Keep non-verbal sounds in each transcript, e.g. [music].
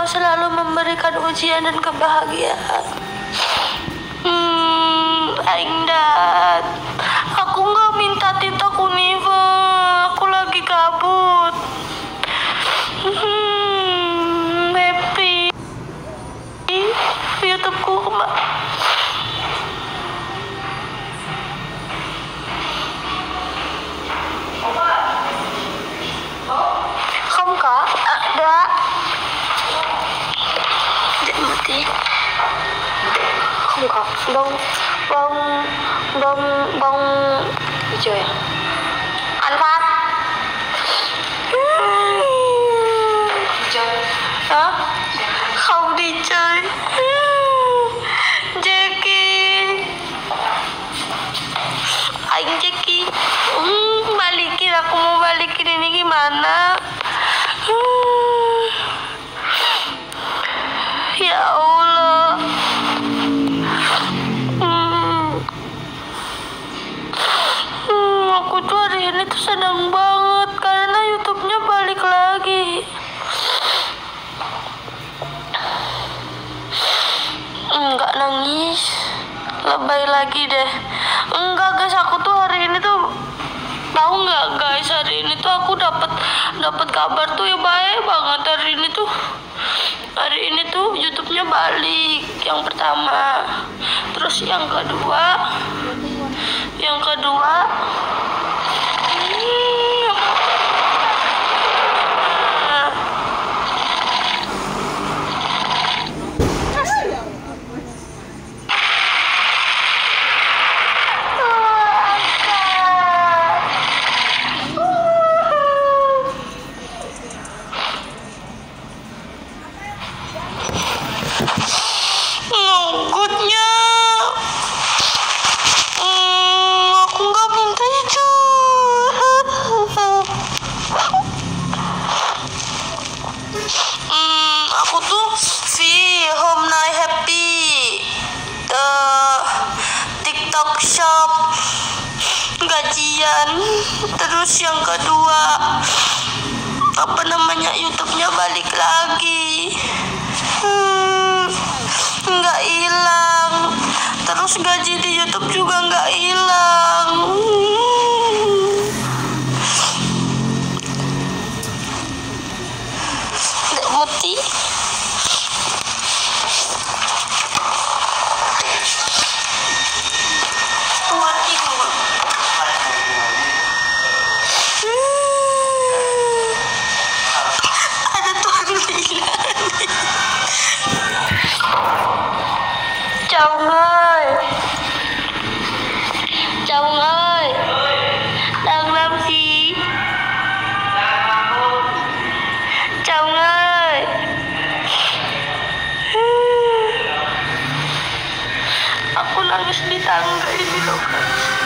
Engkau selalu memberikan ujian dan kebahagiaan. Hmm, Aing. Hả? Không đi chơi. Jackie. Aing Jackie. Hmm, balikin aku mau balikin ini gimana? Ya Allah. Hmm. Hmm, aku tuh hari ini tuh senang banget karena YouTube-nya balik lagi. Enggak nangis. Lebay lagi deh. Enggak guys, aku tuh hari ini tuh tahu nggak guys? Hari ini tuh aku dapat dapat kabar tuh ya baik banget. Hari ini tuh hari ini tuh YouTube-nya balik yang pertama. Terus yang kedua yang kedua hmm, Nugutnya Hmm, aku nggak minta itu Hmm, aku tuh si home night happy the TikTok shop gajian terus yang kedua apa namanya YouTube-nya balik lagi. Hmm, hilang. Terus gaji di YouTube juga nggak hilang nicht die Tanga in.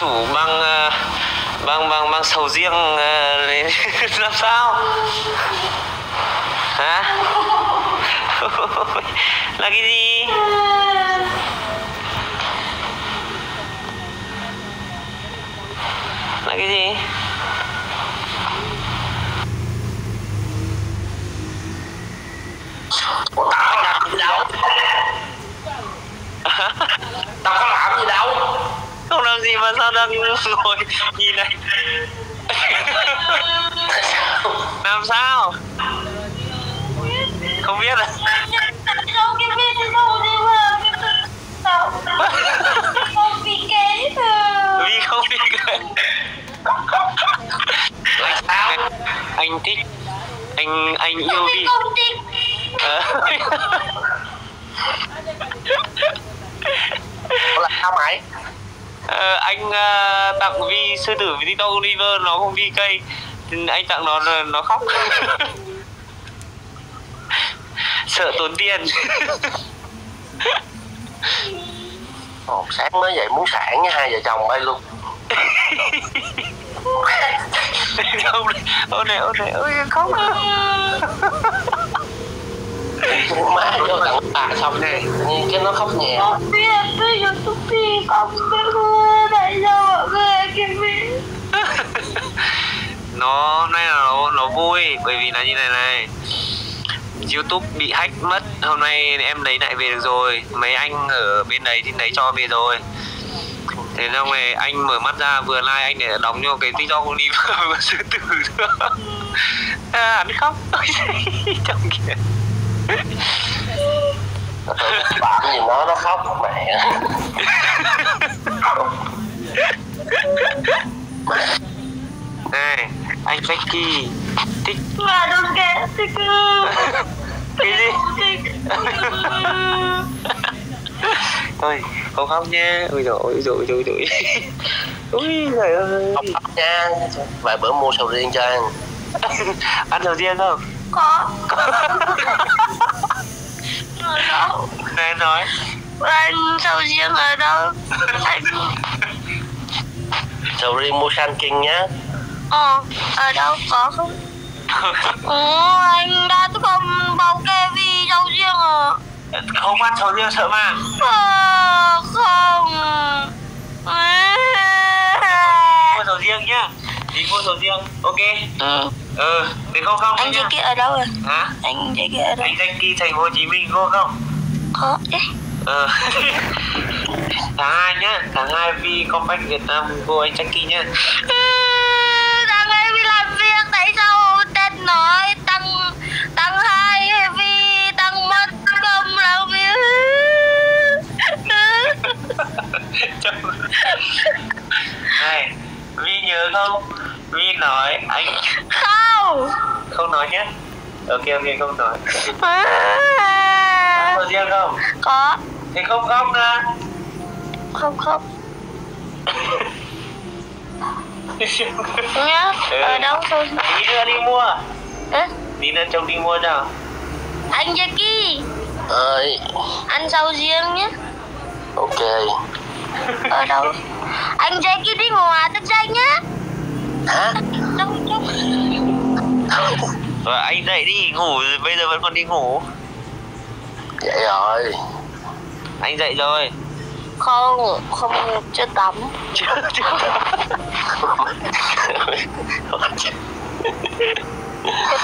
Chủ mang ờ, mang mang mang sầu riêng ờ, đến [laughs] làm sao? Hả? [laughs] là cái gì? là cái gì Ủa, tao có [laughs] làm gì đâu Tao có làm gì đâu không làm gì mà sao đang [laughs] ngồi nhìn này? [laughs] Làm sao? Không biết à? Đâu cái biết đi đâu đi mà Sao? Không bị kế thừa vì không biết Là sao? Anh thích. Anh anh yêu Vi Không thích. Ờ. Là sao mày à, Ờ, anh ờ, tặng vi sư tử với tiktok oliver nó không vi cây. Thì anh tặng nó nó khóc. [laughs] Sợ tốn tiền. Ồ, sáng mới dậy muốn sản nha hai vợ chồng bay luôn. [laughs] Ông này ông này ôi khóc [laughs] má vô tặng bà xong Này. nhưng cái nó khóc nhẹ. Không biết, bây giờ tôi đi không biết tại sao mọi người kia [laughs] biết. nó hôm nay là nó nó vui bởi vì là như này này. YouTube bị hack mất hôm nay em lấy lại về được rồi. Mấy anh ở bên đấy thì lấy cho về rồi. Thế xong này anh mở mắt ra vừa like anh để đóng cho cái tiktok của đi vào sư tử nữa. [laughs] À, anh khóc. [laughs] Trong kia bạn gì nó nó khóc mẹ này anh Becky thích Mà đừng kể thì cứ cái gì? thôi không khóc nhé. Ôi dồi ôi dồi ôi dồi ôi trời ơi. Không khóc nha. Vài bữa mua sầu riêng cho ăn [laughs] ăn sầu riêng không có. Ở đâu này nói. Anh sầu riêng ở đâu? Anh sầu riêng mua san kinh nhá. Ờ ở đâu có không? Ồ, anh đã không bao kê vì sầu riêng à? Không ăn sầu riêng sợ mà ờ không. Mua sầu riêng nhá đi mua sầu riêng ok? Ừ. ừ thì không không? Anh nhá. Jackie ở đâu rồi? Hả? Anh Jackie ở đâu? Anh Jackie thành phố Hồ Chí Minh có không? Có đấy ờ. [laughs] Tháng hai nhá tháng hai Vi Compact Việt Nam vô anh Jackie nhá. Đang ấy vì làm việc tại sao tên nói tăng tăng hai vì tăng mất không làm việc? [laughs] Này Vi nhớ không Vi nói anh không. Không nói nhé ok ok không nói. Ăn sầu riêng không? Có. Thì không khóc nữa không không nhá Ừ. ở đâu thôi? Tí nữa đi mua. Ê, tí nữa chồng đi mua nào anh Jackie. Ơi. Ăn sầu riêng nhé ok. Ở đâu? Anh Jackie đi à? Thức dậy nhá hả đâu rồi anh dậy đi ngủ bây giờ vẫn còn đi ngủ. Vậy rồi. Anh dậy rồi. Không không chưa tắm. Chưa chưa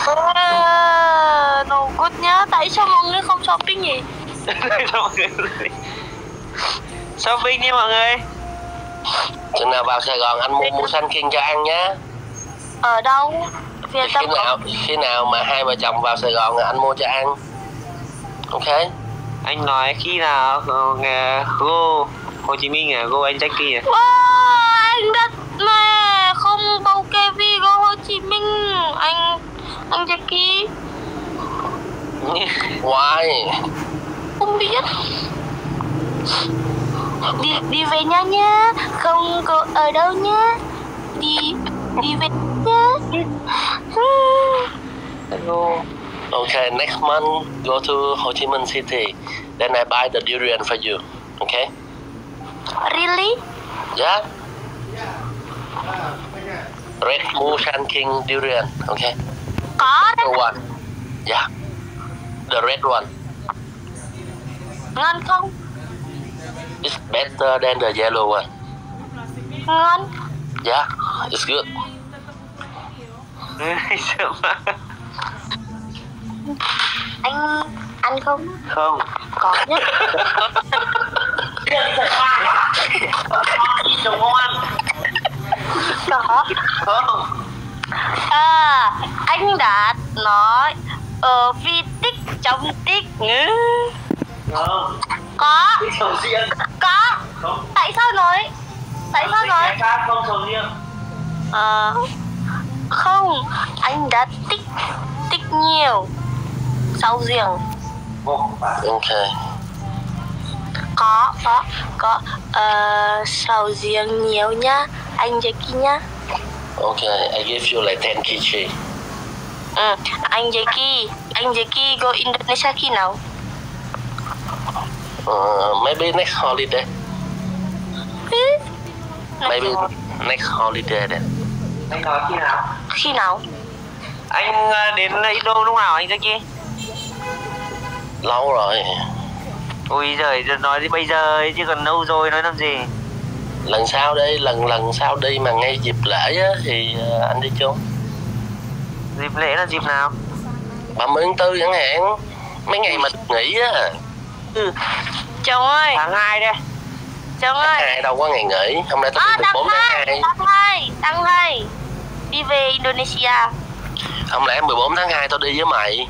Ờ, no good nhá tại sao mọi người không shopping nhỉ? [laughs] Shopping đi mọi người chừng nào vào sài gòn anh mua mua san kinh cho ăn nhá. Ở đâu? Phía khi nào khi nào mà hai vợ chồng vào sài gòn anh mua cho ăn. Ok? Anh nói khi nào? Ờ, nghe- go Hồ Chí Minh à? Go anh Jackie à? Wow, anh đất mà không bầu kê vì go Hồ Chí Minh. Anh anh Jackie why? Không biết đi đi về nhà nhá không có ở đâu nhá đi đi về nhá Hello. okay next month go to Ho Chi Minh City. Then I buy the durian for you. Okay really? Yeah. Red Mushan King durian. Okay có. The đấy one. Yeah. The red one. Ngon không it's better than the yellow one. Ngon. Yeah it's good. [laughs] Anh ăn không? Không. Có nhá. Chồng ăn có. Không. À anh đã nói ở phi tích trong tích ngữ. Không có. Sầu riêng. Có. Không. Tại sao nói? Tại sao nói? khác không sầu riêng. Ờ, không anh đã tích tích nhiều sầu riêng okay có có có. Ờ, sầu riêng nhiều nhá. Anh Jackie nhá. Okay, I give you like 10 kg. ừ. anh Jackie. Anh Jackie go Indonesia khi nào Uh, maybe next holiday. Maybe next holiday then. anh nói khi nào khi nào anh ờ, đến Indo lúc nào anh Jackie Lâu rồi. ui giời nói đi bây giờ ấy, chứ còn lâu rồi nói làm gì Lần sau đi, lần lần sau đi mà ngay dịp lễ á, thì ờ, anh đi chung. dịp lễ là dịp nào 30 tháng 4 chẳng hạn. Mấy ngày mà nghỉ á. Ừ, chồng ơi. Tháng 2 đây? Chồng ơi. Hai đâu có ngày nghỉ. Hôm nay tôi à, đi tháng 14 tháng hai. 2. tháng hai tháng hai đi về Indonesia. Không lẽ 14 tháng 2 tôi đi với mày?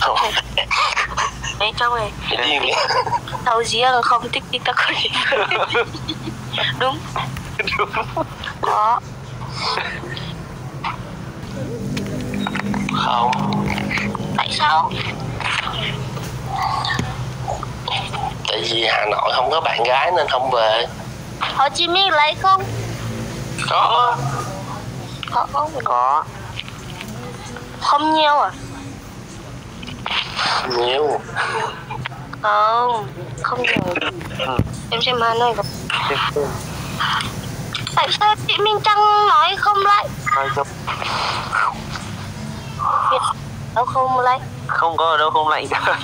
[laughs] Đấy chồng ơi. Điên sầu riêng không thích tiktok [laughs] đúng. Có Không. tại sao Tại vì Hà Nội không có bạn gái nên không về. Hồ Chí Minh lấy không? Có. có không có. Không nhiều à? Nhiều. không không nhiều. Em xem Hà Nội có tại sao chị Minh Trăng nói không lấy đâu không lấy không có ở đâu không lạnh [laughs] cả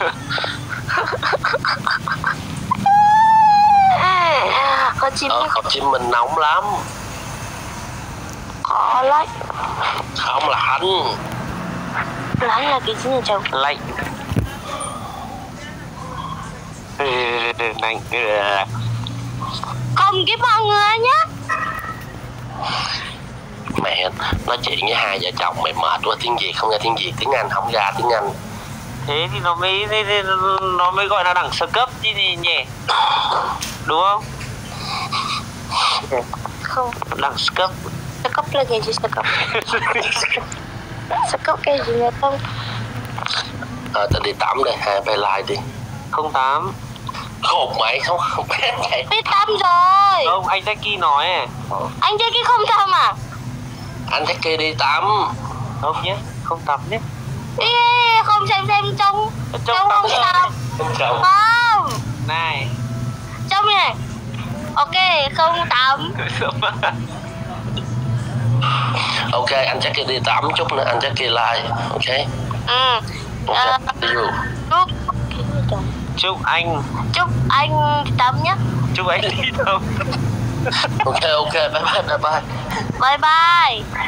à, Hồ Chí Ở Minh Hồ Chí Minh nóng lắm. có lấy Không lạnh. lấy là cái gì nhỉ chồng? Lạnh. Ừ, lạnh Ừ. không cái mọi người nhá. Mẹ nói chuyện với hai vợ chồng mày mệt quá tiếng Việt không nghe tiếng Việt tiếng Anh không ra tiếng Anh. Thế thì nó mới thế- thế- nó mới gọi là đẳng sơ cấp chứ gì nhỉ? Đúng không không. Đẳng sơ cấp. Sơ cấp là cái gì sơ cấp? Sơ cấp cái gì nữa không? Ờ tao đi tắm đây. Hai bay like đi. Không tám Khột mày không không biết vậy biết tâm rồi. Không anh Jackie nói à. Anh cái không tâm à? Anh kia đi tắm. Không nhé không tắm nhé. Ê, không xem xem trông Trông trông không tắm sao. Không chồng không. Này. Trông này ok không tắm. Ok anh chắc kia đi tắm chút nữa anh chắc kia like Ok? Ừ. Ok see you. chúc chúc anh chúc anh tắm nhé chúc anh đi đâu Ok ok bye bye bye bye. Bye bye